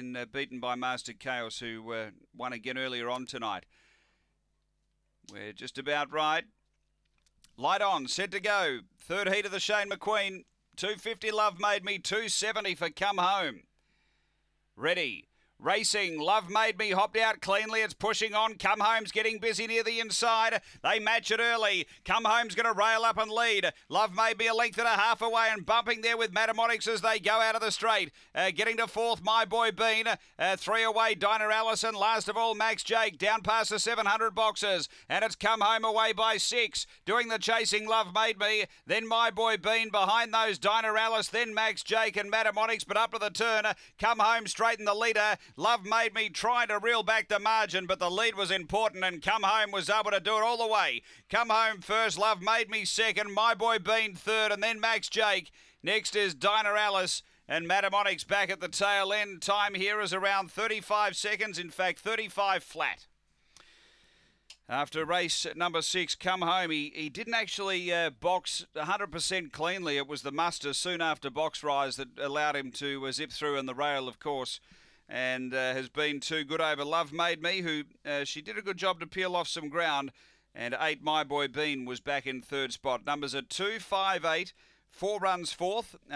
and uh, beaten by Master Chaos, who uh, won again earlier on tonight. We're just about right. Light on, set to go. Third heat of the Shane McQueen. 250 Love Made Me, 270 for Come Home. Ready. Racing, Love Made Me hopped out cleanly. It's pushing on. Come Home's getting busy near the inside. They match it early. Come Home's going to rail up and lead. Love Made Me a length and a half away and bumping there with Mathematics as they go out of the straight. Uh, getting to fourth, My Boy Bean. Uh, three away, Dinah Allison. Last of all, Max Jake down past the 700 boxes. And it's Come Home away by six. Doing the chasing, Love Made Me. Then My Boy Bean behind those, Dinah Alice. Then Max Jake and Mathematics. But up to the turn, Come Home straight in the leader. Love made me try to reel back the margin, but the lead was important, and Come Home was able to do it all the way. Come Home first, Love made me second, My Boy Bean third, and then Max Jake. Next is Dinah Alice. And Mathematics back at the tail end. Time here is around 35 seconds, in fact, 35 flat. After race number six, come home. He, he didn't actually uh, box 100% cleanly. It was the muster soon after box rise that allowed him to uh, zip through in the rail, of course and uh, has been too good over Love Made Me, who uh, she did a good job to peel off some ground. And eight, My Boy Bean was back in third spot. Numbers are two, five, eight, four runs fourth. Uh,